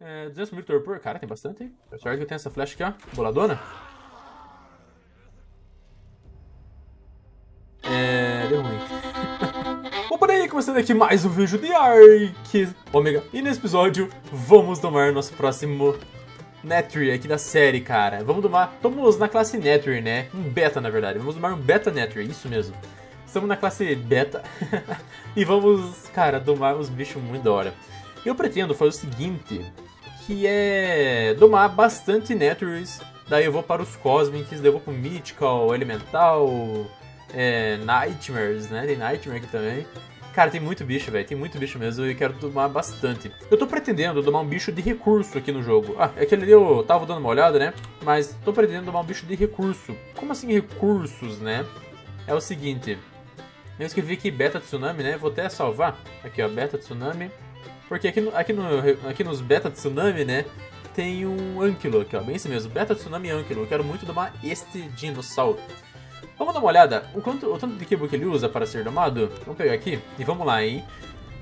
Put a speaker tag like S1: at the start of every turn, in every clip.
S1: É, 200 mil torpor. Cara, tem bastante, hein? Sorte que eu tenho essa flecha aqui, ó. Boladona. É... Deu ruim. Bom, por aí, começando aqui mais um vídeo de Ark Ômega. E nesse episódio, vamos tomar nosso próximo Netry aqui da série, cara. Vamos tomar... Estamos na classe Netry, né? Um beta, na verdade. Vamos tomar um beta Netry, isso mesmo. Estamos na classe beta. e vamos, cara, domar uns bichos muito da hora. Eu pretendo fazer o seguinte, que é domar bastante Netries, daí eu vou para os Cosmics, daí eu vou pro Mythical, Elemental, é, Nightmares, né? Tem Nightmare aqui também. Cara, tem muito bicho, velho. Tem muito bicho mesmo e quero domar bastante. Eu tô pretendendo domar um bicho de recurso aqui no jogo. Ah, é que ali eu tava dando uma olhada, né? Mas tô pretendendo domar um bicho de recurso. Como assim recursos, né? É o seguinte. Eu escrevi aqui Beta Tsunami, né? Vou até salvar. Aqui, ó, Beta Tsunami. Porque aqui, no, aqui, no, aqui nos Beta Tsunami, né? Tem um Ankylo aqui, ó. Bem esse mesmo. Beta Tsunami Ankylo. Eu quero muito domar este dinossauro. Vamos dar uma olhada. O, quanto, o tanto de Kibo que ele usa para ser domado. Vamos pegar aqui e vamos lá, hein?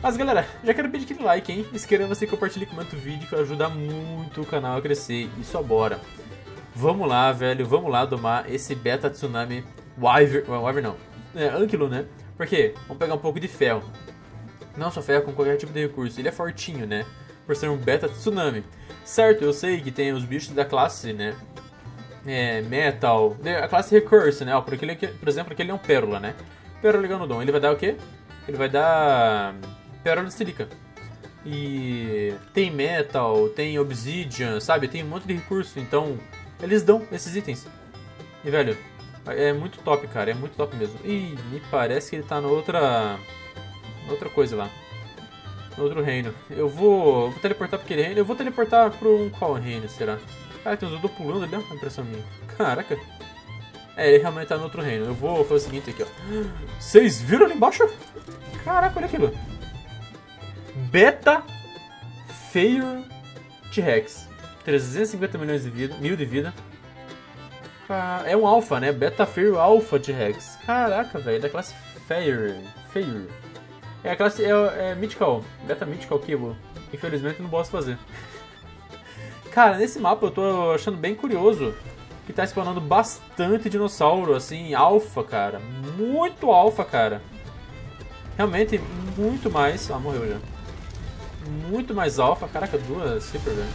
S1: Mas galera, já quero pedir aquele like, hein? Inscreva-se, compartilhe e comenta o vídeo que ajuda muito o canal a crescer. E só bora. Vamos lá, velho. Vamos lá domar esse Beta Tsunami Wyver... Wyver não. É, Ankylo, né? Por quê? Vamos pegar um pouco de ferro. Não ferro com qualquer tipo de recurso. Ele é fortinho, né? Por ser um beta tsunami. Certo, eu sei que tem os bichos da classe, né? É, metal. A classe recurso, né? Ó, por, aquele, por exemplo, aquele é um pérola, né? Pérola Liganodon. Ele vai dar o quê? Ele vai dar... Pérola de silica. E tem metal, tem obsidian, sabe? Tem um monte de recurso. Então, eles dão esses itens. E, velho, é muito top, cara. É muito top mesmo. Ih, me parece que ele tá na outra... Outra coisa lá. Outro reino. Eu vou, vou teleportar pra aquele reino. Eu vou teleportar pro um qual reino, será? Ah, tem um Dudu pulando ali, ó. A impressão minha. Caraca. É, ele realmente tá no outro reino. Eu vou fazer o seguinte aqui, ó. Vocês viram ali embaixo? Caraca, olha aquilo. Beta Feio T-Rex. 350 milhões de vida, mil de vida. É um alpha, né? Beta Feio Alpha T-Rex. Caraca, velho. Da classe Fair. Fair. É a classe. É, é Mythical. Beta Mythical Kibo. Infelizmente não posso fazer. Cara, nesse mapa eu tô achando bem curioso que tá spawnando bastante dinossauro, assim, alfa, cara. Muito alfa, cara. Realmente, muito mais. Ah, morreu já. Muito mais alfa. Caraca, duas super, velho.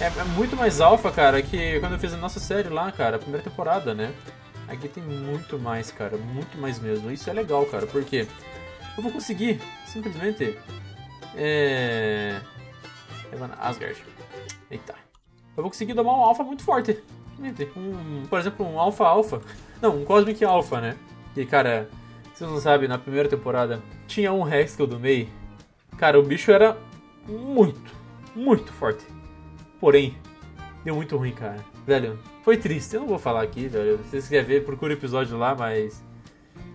S1: É, é, muito mais alfa, cara, que quando eu fiz a nossa série lá, cara, a primeira temporada, né? Aqui tem muito mais, cara, muito mais mesmo. Isso é legal, cara, porque eu vou conseguir, simplesmente, é... Asgard. Eita. Eu vou conseguir domar um alfa muito forte. Um, por exemplo, um alfa alfa. Não, um Cosmic Alpha, né? E, cara, vocês não sabem, na primeira temporada tinha um Rex que eu domei. Cara, o bicho era muito, muito forte. Porém, deu muito ruim, cara. Velho, foi triste. Eu não vou falar aqui, velho. Se vocês querem ver, procura o episódio lá, mas.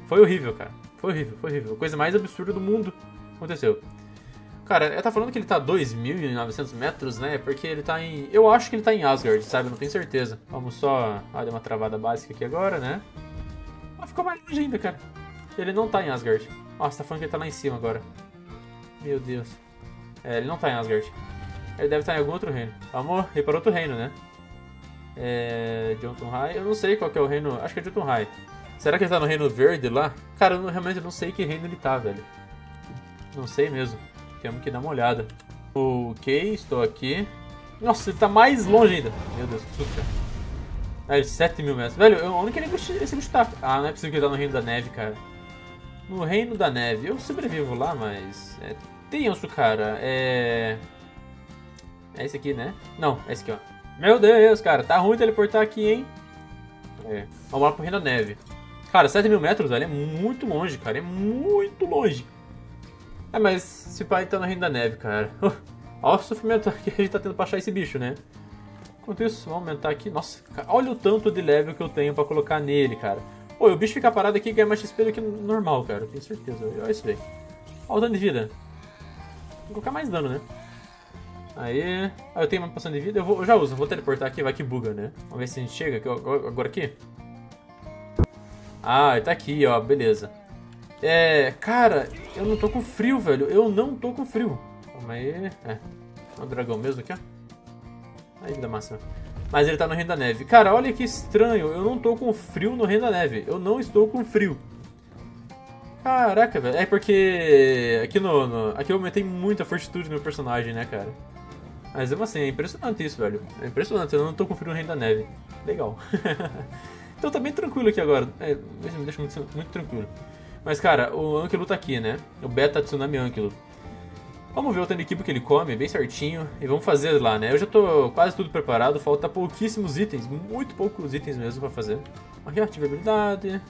S1: Foi horrível, cara. Foi horrível, foi horrível. A coisa mais absurda do mundo aconteceu. Cara, ele tá falando que ele tá a 2.900 metros, né? Porque ele tá em. Eu acho que ele tá em Asgard, sabe? Não tenho certeza. Vamos só. Ah, deu uma travada básica aqui agora, né? Mas ficou mais longe ainda, cara. Ele não tá em Asgard. Nossa, tá falando que ele tá lá em cima agora. Meu Deus. É, ele não tá em Asgard. Ele deve estar em algum outro reino. Vamos ir para outro reino, né? É. Jotunheim. Eu não sei qual é o reino. Acho que é Jotunheim. Será que ele tá no reino verde lá? Cara, eu realmente não sei que reino ele tá, velho. Não sei mesmo. Temos que dar uma olhada. Ok, estou aqui. Nossa, ele tá mais longe ainda. Meu Deus, que susto, cara. Ah, ele 7 mil metros. Velho, onde que ele, esse bicho tá? Ah, não é possível que ele tá no reino da neve, cara. No reino da neve. Eu sobrevivo lá, mas... É tenso, cara. É... É esse aqui, né? Não, é esse aqui, ó. Meu Deus, cara, tá ruim teleportar aqui, hein? É. Vamos lá pro Reino da Neve. Cara, 7 mil metros, velho, é muito longe, cara. É muito longe. É, mas esse pai tá no Reino da Neve, cara. Olha o sofrimento que a gente tá tendo pra achar esse bicho, né? Enquanto isso, vamos aumentar aqui. Nossa, cara, olha o tanto de level que eu tenho pra colocar nele, cara. Pô, o bicho fica parado aqui ganha mais XP do que normal, cara. Tenho certeza. Olha isso, velho. Olha o dano de vida. Vou colocar mais dano, né? Aí, ah, eu tenho uma poção de vida, eu, vou, eu já uso, vou teleportar aqui, vai que buga, né? Vamos ver se a gente chega agora aqui. Ah, tá aqui, ó, beleza. É, cara, eu não tô com frio, velho, eu não tô com frio. Calma aí, é. o dragão mesmo aqui, ó. Aí, da máxima. Mas ele tá no Reino da Neve. Cara, olha que estranho. Eu não tô com frio no Reino da Neve. Eu não estou com frio. Caraca, velho. É porque aqui no, no, Aqui eu aumentei muito a fortitude do meu personagem, né, cara? Mas mesmo assim, é impressionante isso, velho. É impressionante. Eu não tô com frio no Reino da Neve. Legal. então tá bem tranquilo aqui agora. É, me deixa muito, muito tranquilo. Mas, cara, o Ankylo tá aqui, né? O Beta Tsunami Ankylo. Vamos ver o equipe que ele come, bem certinho. E vamos fazer lá, né? Eu já tô quase tudo preparado, falta pouquíssimos itens, muito poucos itens mesmo pra fazer. Aqui, ativa habilidade.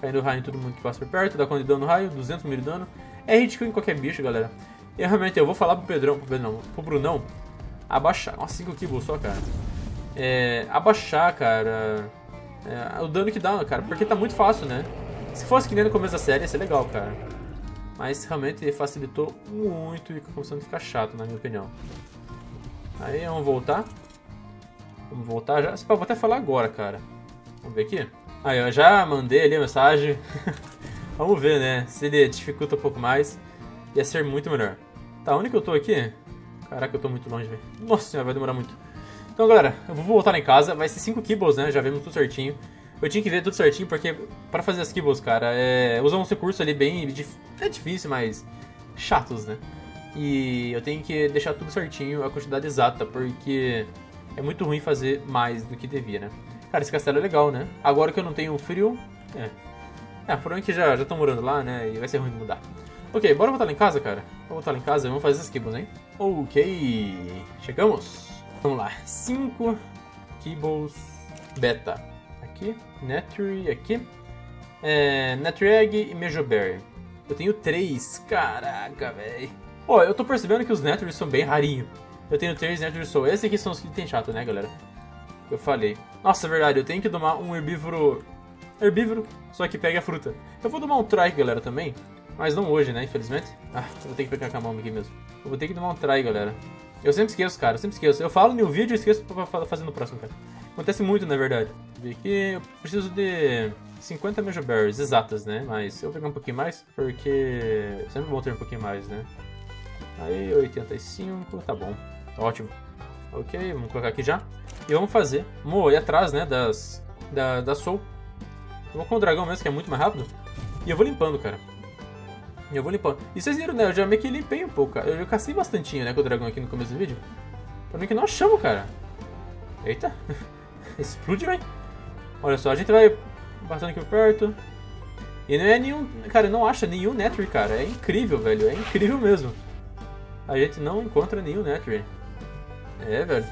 S1: Caindo raio em todo mundo que passa por perto, dá quanto de dano raio, 200 mil de dano. É hit em qualquer bicho, galera. E realmente eu vou falar pro Pedrão, pro Pedrão, pro Brunão, abaixar. Nossa, 5 kibbles só, cara. É, abaixar, cara, é, o dano que dá, cara, porque tá muito fácil, né? Se fosse que nem no começo da série, ia ser legal, cara. Mas realmente facilitou muito e começando a ficar chato, na minha opinião. Aí, vamos voltar. Vamos voltar já. Vou até falar agora, cara. Vamos ver aqui. Aí, eu já mandei ali a mensagem. vamos ver, né? Se ele dificulta um pouco mais, ia ser muito melhor. Tá, onde que eu tô aqui? Caraca, eu tô muito longe, velho. Nossa senhora, vai demorar muito. Então, galera, eu vou voltar em casa. Vai ser 5 kibbles, né? Já vemos tudo certinho. Eu tinha que ver tudo certinho, porque para fazer as kibbles, cara, é, usam uns recursos ali bem... É difícil, mas chatos, né? E eu tenho que deixar tudo certinho, a quantidade exata, porque é muito ruim fazer mais do que devia, né? Cara, esse castelo é legal, né? Agora que eu não tenho frio, é. É, por que já estão morando lá, né? E vai ser ruim mudar. Ok, bora voltar lá em casa, cara. Vamos voltar lá em casa e vamos fazer as kibbles, hein? Ok, chegamos. Vamos lá, 5 kibbles beta aqui, Netry aqui, é, Egg e Mejoberry. Eu tenho três, caraca, velho. Ó, oh, eu tô percebendo que os Netry são bem rarinhos. Eu tenho três Netry Soul. Esses aqui são os que tem chato, né, galera? Eu falei. Nossa, é verdade, eu tenho que domar um herbívoro... Herbívoro, só que pega a fruta. Eu vou domar um Trike, galera, também. Mas não hoje, né, infelizmente. Ah, vou ter que pegar com a mão aqui mesmo. Eu vou ter que domar um Try, galera. Eu sempre esqueço, cara, eu sempre esqueço. Eu falo no vídeo e esqueço pra fazer no próximo, cara. Acontece muito, na verdade. Ver aqui, eu preciso de 50 Mejo Berries exatas, né? Mas eu vou pegar um pouquinho mais, porque sempre vou ter um pouquinho mais, né? Aí, 85, tá bom. Ótimo. Ok, vamos colocar aqui já. E vamos fazer. Vamos ir atrás, né, das, da, da Soul. Eu vou com o dragão mesmo, que é muito mais rápido. E eu vou limpando, cara. E eu vou limpando. E vocês viram, né? Eu já meio que limpei um pouco, cara. Eu, cacei bastantinho, né, com o dragão aqui no começo do vídeo. Pra mim que não achamos, cara. Eita. Explode, velho. Olha só, a gente vai passando aqui por perto. E não é nenhum... Cara, não acha nenhum Netry, cara. É incrível, velho. É incrível mesmo. A gente não encontra nenhum Netry. É, velho.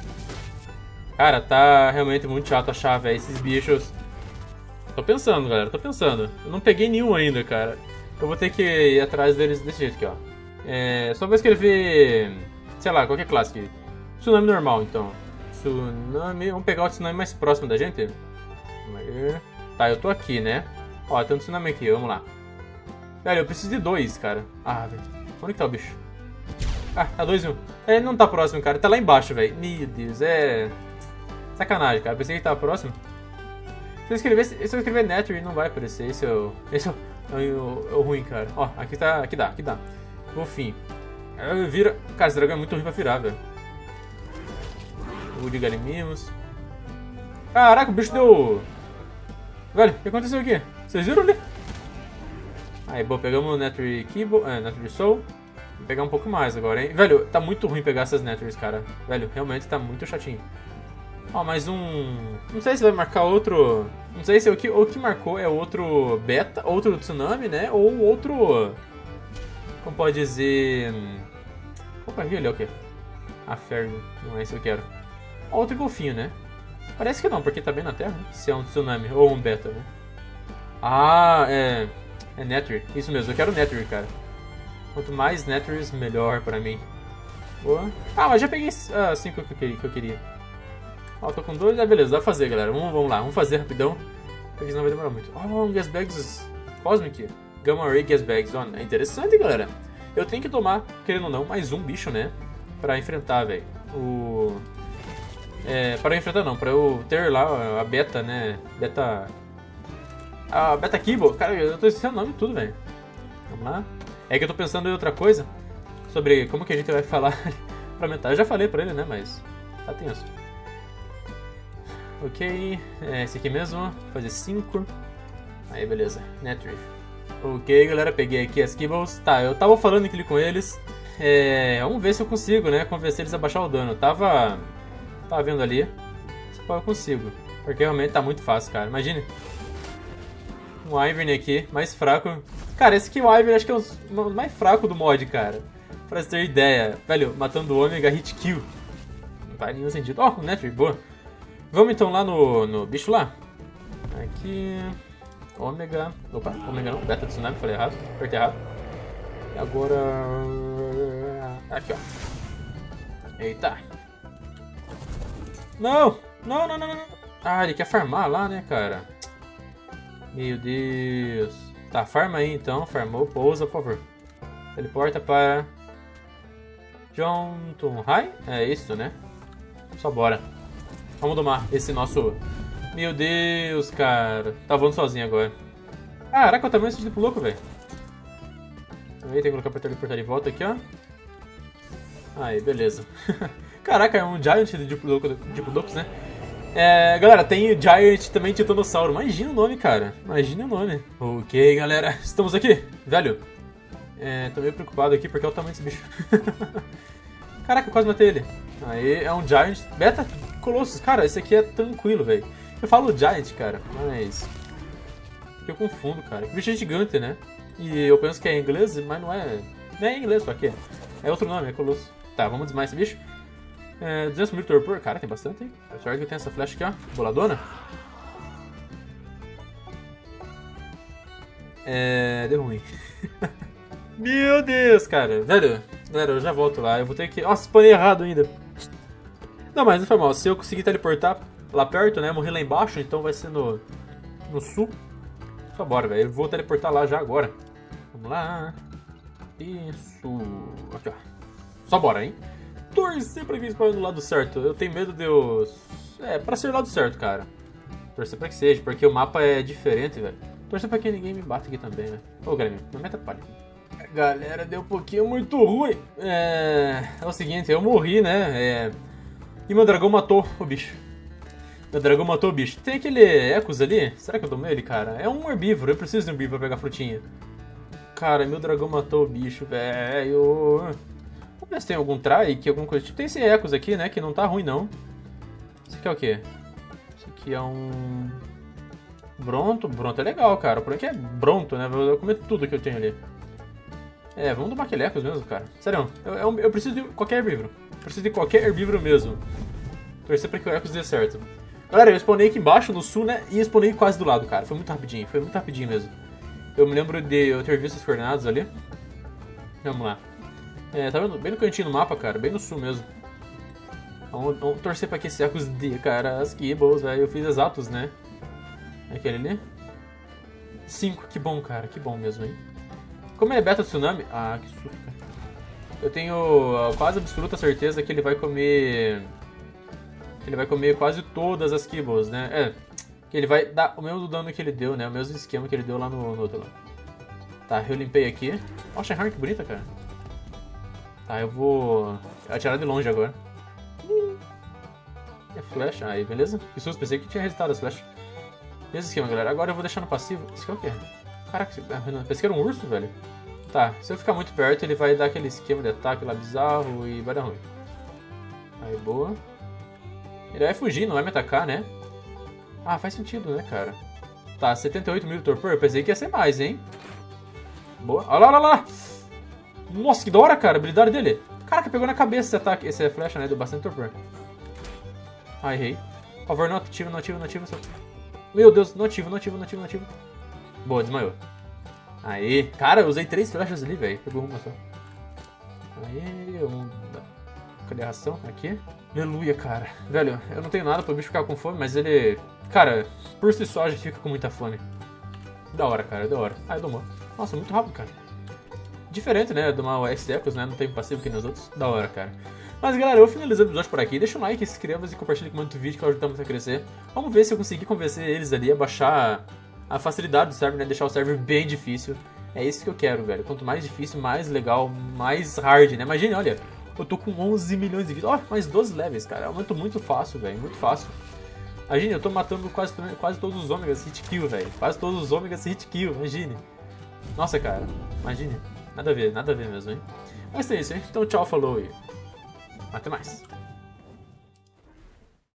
S1: Cara, tá realmente muito chato achar, velho, esses bichos. Tô pensando, galera. Tô pensando. Eu não peguei nenhum ainda, cara. Eu vou ter que ir atrás deles desse jeito aqui, ó. É, só vou escrever, sei lá, qualquer classe aqui. Tsunami normal, então. Tsunami, vamos pegar o tsunami mais próximo da gente. Tá, eu tô aqui, né? Ó, tem um tsunami aqui, vamos lá. Velho, eu preciso de dois, cara. Ah, velho. Onde que tá o bicho? Ah, tá dois e um. Ele não tá próximo, cara. Ele tá lá embaixo, velho. Meu Deus, é... Sacanagem, cara. Pensei que tava próximo. Se eu escrever, se eu escrever Nether, não vai aparecer. Esse é o... Esse é o... É o, é o ruim, cara. Ó, aqui tá. Aqui dá, aqui dá. Enfim. Vira. Cara, esse dragão é muito ruim pra virar, velho. O de Galimimos. Caraca, o bicho deu. Velho, o que aconteceu aqui? Vocês viram ali? Aí, bom, pegamos o Netry Keybo, é, Soul. Vou pegar um pouco mais agora, hein? Velho, tá muito ruim pegar essas Netrys, cara. Velho, realmente tá muito chatinho. Ó, mais um... Não sei se vai marcar outro... Não sei se o que, o que marcou é outro beta, outro tsunami, né? Ou outro... Como pode dizer... Opa, aqui ali o quê? A Fergo, não é isso que eu quero. Outro golfinho, né? Parece que não, porque tá bem na Terra, né? Se é um tsunami ou um beta, né? Ah, é... É Nether. Isso mesmo, eu quero Nether, cara. Quanto mais Nethers, melhor pra mim. Boa. Ah, mas já peguei ah, cinco que eu queria. Que eu queria. Tô com dois. Ah, beleza, dá pra fazer, galera. Vamos, vamos lá, vamos fazer rapidão. Porque senão vai demorar muito. Oh, um Gas Bags Cosmic. Gamma Ray Gas Bags. Oh, é interessante, galera. Eu tenho que tomar, querendo ou não, mais um bicho, né? Pra enfrentar, velho. O... É, para enfrentar não, pra eu ter lá a beta, né? Beta... A beta Kibo. Cara, eu tô esquecendo o nome de tudo, velho. Vamos lá. É que eu tô pensando em outra coisa. Sobre como que a gente vai falar pra aumentar. Eu já falei pra ele, né, mas tá tenso. Ok, é esse aqui mesmo, fazer 5. Aí, beleza, Netry. Ok, galera, peguei aqui as Kibbles. Tá, eu tava falando aqui com eles. É, vamos ver se eu consigo, né, convencer eles a baixar o dano. tava, tava vendo ali. Se eu consigo. Porque realmente tá muito fácil, cara. Imagine. Um Ivern aqui, mais fraco. Cara, esse aqui, o Ivern, acho que é o mais fraco do mod, cara. Pra você ter ideia. Velho, matando o Ômega, hit kill. Não faz nenhum sentido. Ó, oh, Netry, boa. Vamos então lá no, no bicho lá. Aqui. Ômega. Opa, ômega não. Beta tsunami, falei errado. Apertei errado. E agora. Aqui, ó. Eita. Não! Não, não, não, não. Ah, ele quer farmar lá, né, cara? Meu Deus. Tá, farma aí então. Farmou, pousa, por favor. Teleporta para. John High? É isso, né? Só bora. Vamos domar esse nosso... Meu Deus, cara. Tá voando sozinho agora. Caraca, o tamanho desse tipo louco, velho. Aí, tem que colocar pra teleportar de volta aqui, ó. Aí, beleza. Caraca, é um Giant de Diplodocus, né? É, galera, tem o Giant também Titanossauro. Imagina o nome, cara. Imagina o nome. Ok, galera. Estamos aqui. Velho. É, tô meio preocupado aqui porque é o tamanho desse bicho. Caraca, eu quase matei ele. Aí, é um Giant Beta Colossus. Cara, esse aqui é tranquilo, velho. Eu falo Giant, cara, mas... Eu confundo, cara. O bicho é gigante, né? E eu penso que é inglês, mas não é... Não é inglês, só que é. É outro nome, é Colossus. Tá, vamos desmar esse bicho. É, 200 mil torpor. Cara, tem bastante, hein? Sorte que eu tenho essa flecha aqui, ó. Boladona. É... Deu ruim. Meu Deus, cara. Velho, galera, eu já volto lá. Eu vou ter que... Nossa, spawnei errado ainda. Não, mas não foi mal. Se eu conseguir teleportar lá perto, né? Morrer lá embaixo, então vai ser no, no sul. Só bora, velho. Eu vou teleportar lá já agora. Vamos lá. Isso. Aqui, ó. Só bora, hein? Torcer pra que spawn do lado certo. Eu tenho medo de eu... É, pra ser do lado certo, cara. Torcer pra que seja, porque o mapa é diferente, velho. Torcer pra que ninguém me bata aqui também, né? Ô, Grêmio, não meta palha. Galera, deu um pouquinho muito ruim. É... É o seguinte, eu morri, né? É... E meu dragão matou o bicho. Meu dragão matou o bicho. Tem aquele Ecos ali? Será que eu tomei ele, cara? É um herbívoro, eu preciso de um herbívoro pra pegar frutinha. Cara, meu dragão matou o bicho, velho. Vamos ver se tem algum trike, alguma coisa. Tipo, tem esse Ecos aqui, né? Que não tá ruim, não. Esse aqui é o quê? Esse aqui é um... Bronto. Bronto é legal, cara. Por aqui é Bronto, né? Vou comer tudo que eu tenho ali. É, vamos tomar aquele Ecos mesmo, cara. Sério, eu, eu, eu preciso de qualquer herbívoro. Preciso de qualquer herbívoro mesmo. Torcer pra que o Ecos dê certo. Galera, eu spawnei aqui embaixo, no sul, né? E spawnei quase do lado, cara. Foi muito rapidinho, foi muito rapidinho mesmo. Eu me lembro de eu ter visto as coordenadas ali. Vamos lá. É, tá vendo? Bem no cantinho do mapa, cara. Bem no sul mesmo. Vamos, vamos torcer pra que esse Ecos dê, cara. As Kibbles, velho. Eu fiz exatos, né? Aquele ali. 5, que bom, cara. Que bom mesmo, hein? Como é beta tsunami... Ah, que susto. Eu tenho quase absoluta certeza que ele vai comer... Ele vai comer quase todas as kibbles, né? É, que ele vai dar o mesmo dano que ele deu, né? O mesmo esquema que ele deu lá no, no outro. Tá, eu limpei aqui. Ó, Shenhar, que bonita, cara. Tá, eu vou atirar de longe agora. É flash, aí, beleza? Que susto, pensei que tinha resultado as flechas. Esse esquema, galera. Agora eu vou deixar no passivo. Esse aqui é o quê? Caraca, pensei que era um urso, velho. Tá, se eu ficar muito perto, ele vai dar aquele esquema de ataque lá bizarro e vai dar ruim. Aí, boa. Ele vai fugir, não vai me atacar, né? Ah, faz sentido, né, cara? Tá, 78 mil de torpor. Eu pensei que ia ser mais, hein? Boa. Olha lá, olha lá! Nossa, que da hora, cara, a habilidade dele. Caraca, pegou na cabeça esse ataque, esse flecha, né? Deu bastante torpor. Ah, errei. Por favor, não ativa, não ativa, não ativa. Meu Deus, não ativa, não ativa, não ativa, não ativa. Boa, desmaiou. Aí, cara, eu usei três flechas ali, velho. Pegou uma só. Aí, um... Cadê a ração? Aqui. Aleluia, cara. Velho, eu não tenho nada pro bicho ficar com fome, mas ele... Cara, por si só já fica com muita fome. Da hora, cara, da hora. Ah, domou. Nossa, muito rápido, cara. Diferente, né, domar o X-Decos, né, não tem passivo que nos outros. Da hora, cara. Mas galera, eu finalizo o episódio por aqui. Deixa um like, se inscreva e compartilhe com muito vídeo que ajuda muito a crescer. Vamos ver se eu conseguir convencer eles ali a baixar a facilidade do server, né? Deixar o server bem difícil. É isso que eu quero, velho. Quanto mais difícil, mais legal, mais hard, né? Imagine, olha, Eu tô com 11 milhões de vida. Ó, mais 12 levels, cara. Aumento muito fácil, velho. Muito fácil. Imagine, eu tô matando quase, quase todos os ômegas hit kill, velho. Quase todos os ômegas hit kill, imagine. Nossa, cara. Imagine. Nada a ver, nada a ver mesmo, hein? Mas é isso, hein? Então tchau, falou e até mais.